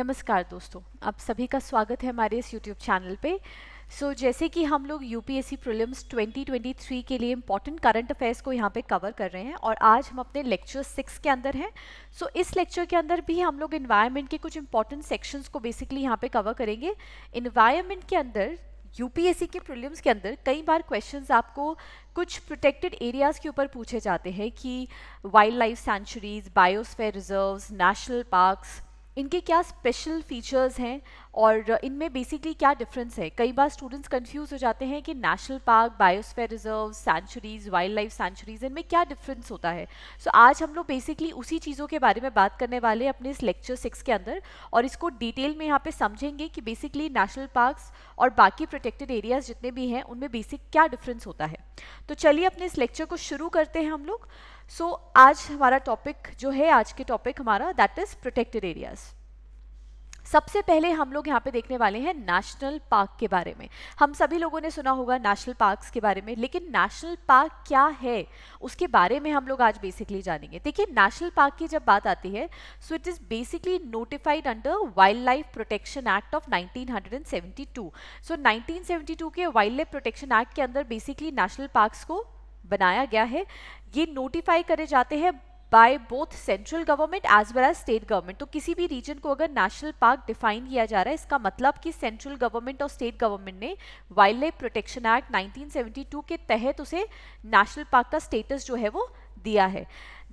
नमस्कार दोस्तों आप सभी का स्वागत है हमारे इस YouTube चैनल पे। सो so, जैसे कि हम लोग U P S UPSC prelims 2023 के लिए इंपॉर्टेंट करंट अफेयर्स को यहाँ पे कवर कर रहे हैं और आज हम अपने लेक्चर सिक्स के अंदर हैं। सो so, इस लेक्चर के अंदर भी हम लोग इन्वायरमेंट के कुछ इंपॉर्टेंट सेक्शंस को बेसिकली यहाँ पे कवर करेंगे। इन्वायरमेंट के अंदर यूपीएससी के प्रीलिम्स के अंदर कई बार क्वेश्चंस आपको कुछ प्रोटेक्टेड एरियाज़ के ऊपर पूछे जाते हैं कि wild life sanctuaries biosphere reserves national parks इनके क्या स्पेशल फीचर्स हैं और इनमें बेसिकली क्या डिफरेंस है? कई बार स्टूडेंट्स कंफ्यूज हो जाते हैं कि national park biosphere reserve sanctuaries wild life sanctuaries इनमें क्या डिफरेंस होता है? सो so, आज हम लोग बेसिकली उसी चीज़ों के बारे में बात करने वाले हैं अपने इस लेक्चर सिक्स के अंदर और इसको डिटेल में यहाँ पे समझेंगे कि बेसिकली नेशनल पार्क्स और बाकी प्रोटेक्टेड एरियाज़ जितने भी हैं उनमें बेसिक क्या डिफरेंस होता है? तो चलिए अपने इस लेक्चर को शुरू करते हैं हम लोग। सो so, आज हमारा टॉपिक जो है आज के टॉपिक हमारा दैट इज़ प्रोटेक्टेड एरियाज़ सबसे पहले हम लोग यहाँ पे देखने वाले हैं नेशनल पार्क के बारे में। हम सभी लोगों ने सुना होगा नेशनल पार्क्स के बारे में लेकिन नेशनल पार्क क्या है उसके बारे में हम लोग आज बेसिकली जानेंगे। देखिए नेशनल पार्क की जब बात आती है so it is basically notified under wild life protection act of 1972 so so, 1972 के वाइल्ड लाइफ प्रोटेक्शन एक्ट के अंदर बेसिकली नेशनल पार्क्स को बनाया गया है। ये नोटिफाई करे जाते हैं by both central government as well as state government तो किसी भी रीजन को अगर नेशनल पार्क डिफाइन किया जा रहा है इसका मतलब कि सेंट्रल गवर्नमेंट और स्टेट गवर्नमेंट ने वाइल्ड लाइफ प्रोटेक्शन एक्ट 1972 के तहत उसे नेशनल पार्क का स्टेटस जो है वो दिया है।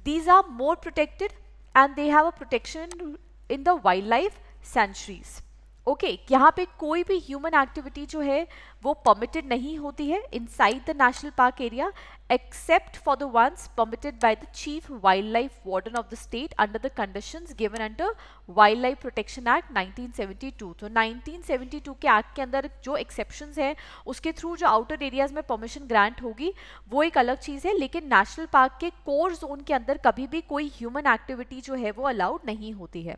These are more protected and they have a protection in the wild life sanctuaries okay okay, यहाँ पे कोई भी ह्यूमन एक्टिविटी जो है वो परमिटेड नहीं होती है। Inside the national park area except for the ones permitted by the Chief Wildlife Warden of the state under the conditions given under Wildlife Protection Act 1972. तो 1972 के एक्ट के अंदर जो एक्सेप्शंस हैं, उसके थ्रू जो आउटर एरियाज़ में permission grant होगी, वो एक अलग चीज़ है, लेकिन नेशनल पार्क के कोर जोन के अंदर कभी भी कोई ह्यूमन एक्टिविटी जो है वो अलाउड नहीं होती है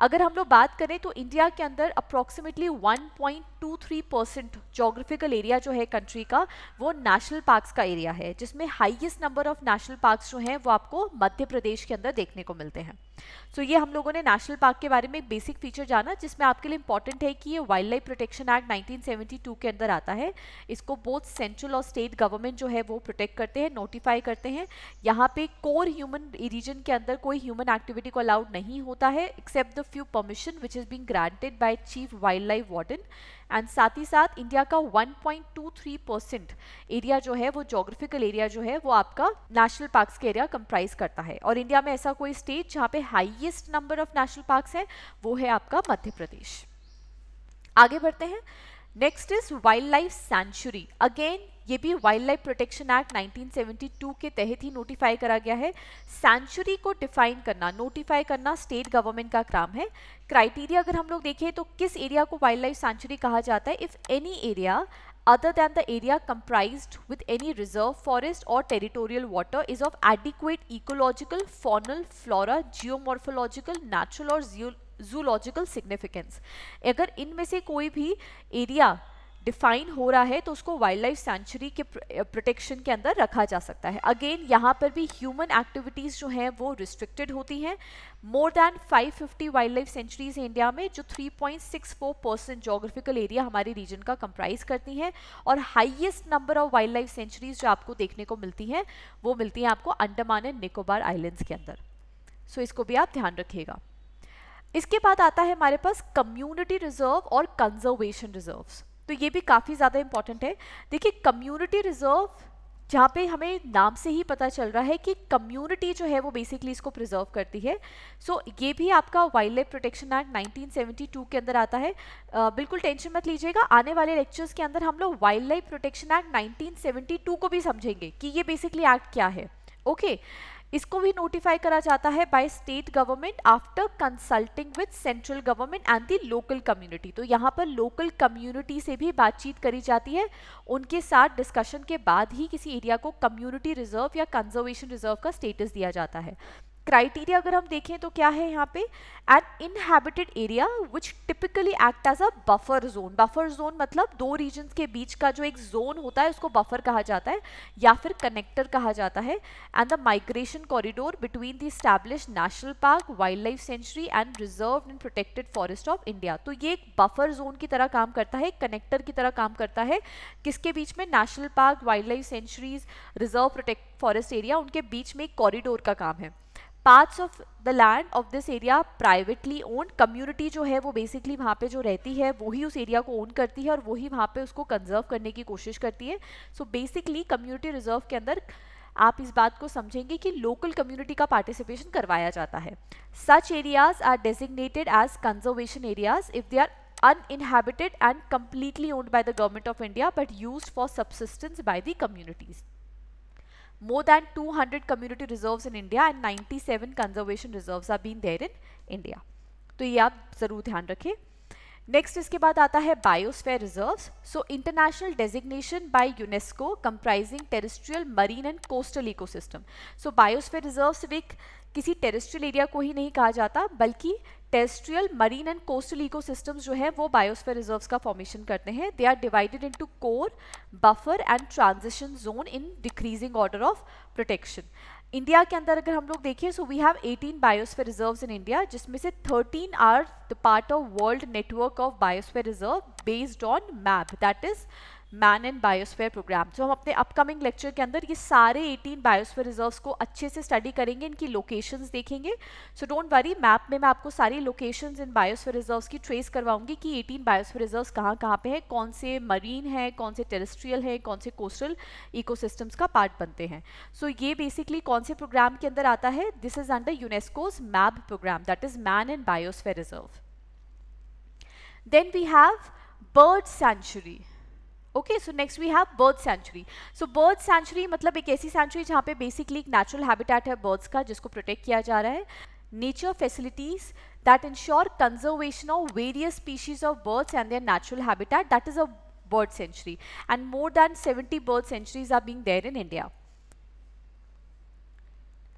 अगर हम लोग बात करें तो इंडिया के अंदर अप्रोक्सीमेटली 1.23 परसेंट जोग्राफिकल एरिया जो है कंट्री का, वो नेशनल पार्क्स का एरिया है जिसमें highest number of national parks जो हैं, वो आपको मध्य प्रदेश के अंदर देखने को मिलते हैं। सो so, ये हम लोगों ने नेशनल पार्क के बारे में एक बेसिक फीचर जाना जिसमें आपके लिए इंपॉर्टेंट है कि ये वाइल्ड लाइफ प्रोटेक्शन एक्ट 1972 के अंदर आता है। इसको बोथ सेंट्रल और स्टेट गवर्नमेंट जो है वो प्रोटेक्ट करते हैं नोटिफाई करते हैं। यहाँ पे कोर ह्यूमन रीजन के अंदर कोई ह्यूमन एक्टिविटी को अलाउड नहीं होता है except the few permission which is being granted by chief wild life warden and साथ ही साथ इंडिया का 1.23 परसेंट एरिया जो है वो जोग्राफिकल एरिया जो है वो आपका नेशनल पार्क्स के एरिया कंप्राइज करता है। और इंडिया में ऐसा कोई स्टेट जहाँ पे highest number of national parks है, वो है आपका मध्य प्रदेश। आगे बढ़ते हैं। Next is wild life sanctuary again ये भी वाइल्ड लाइफ प्रोटेक्शन एक्ट 1972 के तहत ही नोटिफाई करा गया है। सेंचुरी को डिफाइन करना नोटिफाई करना स्टेट गवर्नमेंट का काम है। क्राइटेरिया अगर हम लोग देखें तो किस एरिया को वाइल्ड लाइफ सेंचुरी कहा जाता है? If any area other than the area comprised with any reserve forest or territorial water is of adequate ecological, faunal, flora, geomorphological, natural और zoological significance. अगर इनमें से कोई भी एरिया डिफाइन हो रहा है तो उसको वाइल्ड लाइफ सेंचुरी के प्रोटेक्शन के अंदर रखा जा सकता है। अगेन यहाँ पर भी ह्यूमन एक्टिविटीज़ जो हैं वो रिस्ट्रिक्टेड होती हैं। More than 550 wild life sanctuaries हैं इंडिया में जो 3.64 परसेंट जोग्राफिकल एरिया हमारे रीजन का कंप्राइज करती हैं और highest number of wild life sanctuaries जो आपको देखने को मिलती हैं वो मिलती हैं आपको अंडमान एंड निकोबार आइलैंड्स के अंदर। सो so, इसको भी आप ध्यान रखिएगा। इसके बाद आता है हमारे पास कम्युनिटी रिज़र्व और कंजर्वेशन रिजर्व्स तो ये भी काफ़ी ज़्यादा इंपॉर्टेंट है। देखिए कम्युनिटी रिज़र्व जहाँ पे हमें नाम से ही पता चल रहा है कि कम्युनिटी जो है वो बेसिकली इसको प्रिजर्व करती है। सो so, ये भी आपका वाइल्ड लाइफ प्रोटेक्शन एक्ट 1972 के अंदर आता है। आ, बिल्कुल टेंशन मत लीजिएगा। आने वाले लेक्चर्स के अंदर हम लोग वाइल्ड लाइफ प्रोटेक्शन एक्ट 1972 को भी समझेंगे कि ये बेसिकली एक्ट क्या है। Okay okay? इसको भी नोटिफाई करा जाता है by state government after consulting with central government and the local community तो यहाँ पर लोकल कम्युनिटी से भी बातचीत करी जाती है। उनके साथ डिस्कशन के बाद ही किसी एरिया को कम्युनिटी रिज़र्व या कंजर्वेशन रिज़र्व का स्टेटस दिया जाता है। क्राइटेरिया अगर हम देखें तो क्या है यहाँ पे? An inhabited area which typically act as a buffer zone buffer zone मतलब दो रीजन के बीच का जो एक जोन होता है, उसको बफर कहा जाता है या फिर कनेक्टर कहा जाता है। And the migration corridor between the establish national park wild life sanctuary and reserve and protected forest of India तो ये एक बफर जोन की तरह काम करता है कनेक्टर की तरह काम करता है। किसके बीच में? National park wild life sanctuaries reserve protect forest area उनके बीच में एक कॉरिडोर का काम है। Parts of the land of this area privately own community जो है वो बेसिकली वहाँ पे जो रहती है वही उस एरिया को ओन करती है और वही वहाँ पे उसको कंजर्व करने की कोशिश करती है. सो बेसिकली कम्युनिटी रिज़र्व के अंदर आप इस बात को समझेंगे कि लोकल कम्युनिटी का पार्टिसिपेशन करवाया जाता है. Such areas are designated as conservation areas if they are uninhabited and completely owned by the government of India but used for subsistence by the communities. More than 200 community reserves in India and 97 conservation reserves are being there in India. तो ये आप ज़रूर ध्यान रखें। Next इसके बाद आता है biosphere reserve so international designation by UNESCO comprising terrestrial marine and coastal ecosystem so biosphere reserve सिर्फ़ एक किसी टेरिस्ट्रियल एरिया को ही नहीं कहा जाता, बल्कि terrestrial marine and coastal ecosystems जो है, वो बायोस्फेयर रिजर्व्स का फॉर्मेशन करते हैं. They are divided into core buffer and transition zone in decreasing order of protection India के अंदर अगर हम लोग देखें so we have 18 biosphere reserves in India जिसमें से 13 are the part of world network of biosphere reserve based on map that is man and biosphere programme जो हम अपने अपकमिंग लेक्चर के अंदर ये सारे 18 बायोस्फेयर रिजर्व्स को अच्छे से स्टडी करेंगे इनकी लोकेशंस देखेंगे। सो डोंट वरी मैप में मैं आपको सारी लोकेशंस इन बायोस्फेयर रिजर्व्स की ट्रेस करवाऊँगी कि 18 बायोस्फेयर रिजर्व्स कहाँ कहाँ पे है कौन से मरीन है कौन से टेरेस्ट्रियल है कौन से कोस्टल इकोसिस्टम्स का पार्ट बनते हैं। सो so, ये बेसिकली कौन से प्रोग्राम के अंदर आता है? This is under UNESCO's map programme that is man and biosphere reserve then we have bird sanctuary okay so next we have bird sanctuary so bird sanctuary मतलब एक ऐसी सेंचुरी जहाँ पे बेसिकली एक नेचुरल हैबिटेट है birds का, जिसको protect किया जा रहा है। Nature facilities that ensure conservation of various species of birds and their natural habitat that is a bird sanctuary and more than 70 bird sanctuaries are being there in India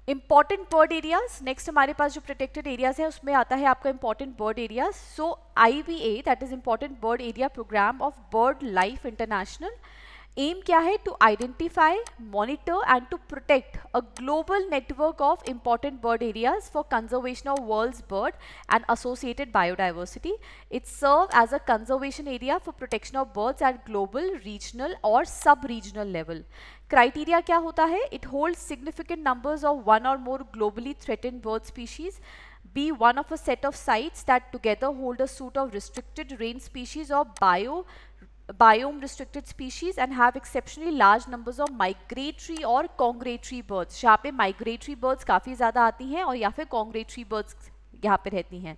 important bird areas next हमारे पास जो protected areas है, उसमें आता है आपका important bird areas so I B A that is important bird area programme of bird life international aim kya hai? To identify monitor and to protect a global network of important bird areas for conservation of world's bird and associated biodiversity. It serves as a conservation area for protection of birds at global regional or sub-regional level. Criteria kya hota hai? It holds significant numbers of one or more globally threatened bird species. Be one of a set of sites that together hold a suite of restricted range species or bio biome restricted species and have exceptionally large numbers of migratory और congregatory birds जहाँ पे migratory birds काफ़ी ज़्यादा आती हैं और या फिर congregatory birds यहाँ पे रहती हैं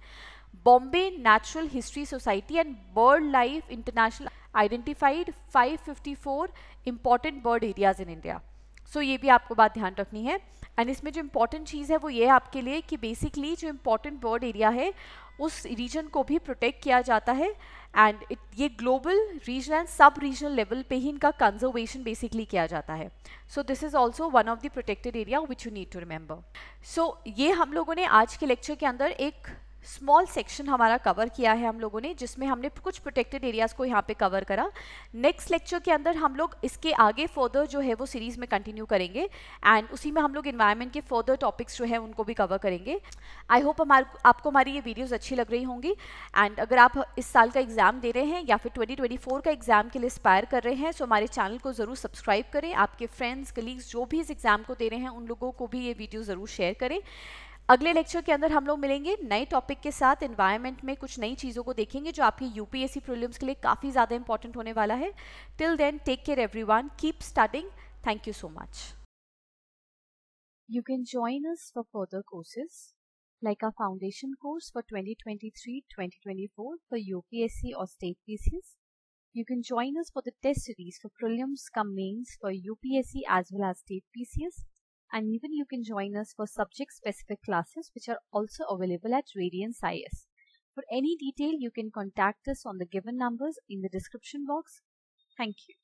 Bombay natural history society and bird life international identified 554 important bird areas in India so ये भी आपको बात ध्यान रखनी है। एंड इसमें जो इम्पोर्टेंट चीज़ है वो ये है आपके लिए कि बेसिकली जो इम्पोर्टेंट बर्ड एरिया है, उस रीजन को भी प्रोटेक्ट किया जाता है। एंड ये global region and sub regional level पे ही इनका कंजर्वेशन बेसिकली किया जाता है। So this is also one of the protected area which you need to remember so ये हम लोगों ने आज के लेक्चर के अंदर एक स्मॉल सेक्शन हमारा कवर किया है हम लोगों ने, जिसमें हमने कुछ प्रोटेक्टेड एरियाज़ को यहाँ पे कवर करा। नेक्स्ट लेक्चर के अंदर हम लोग इसके आगे फर्दर जो है वो सीरीज़ में कंटिन्यू करेंगे एंड उसी में हम लोग इन्वायरमेंट के फर्दर टॉपिक्स जो है उनको भी कवर करेंगे। आई होप हमार, आपको हमारी ये वीडियोज़ अच्छी लग रही होंगी एंड अगर आप इस साल का एग्ज़ाम दे रहे हैं या फिर ट्वेंटी का एग्ज़ाम के लिए इंस्पायर कर रहे हैं तो हमारे चैनल को ज़रूर सब्सक्राइब करें, आपके फ्रेंड्स कलीग्स जो भी इस एग्ज़ाम को दे रहे हैं, उन लोगों को भी ये वीडियो ज़रूर शेयर करें। अगले लेक्चर के अंदर हम लोग मिलेंगे नए टॉपिक के साथ एनवायरनमेंट में कुछ नई चीज़ों को देखेंगे जो आपके यूपीएससी प्रॉब्लम्स के लिए काफ़ी ज़्यादा इंपॉर्टेंट होने वाला है। Till then take care everyone keep studying thank you so much you can join us for further courses like a foundation course for twenty four UPSC और state PCS you can join us for the test series for prelims cum mains for UPSC as well as state PCS and even you can join us for subject specific classes which are also available at Radiance IS. For any detail, you can contact us on the given numbers in the description box. Thank you.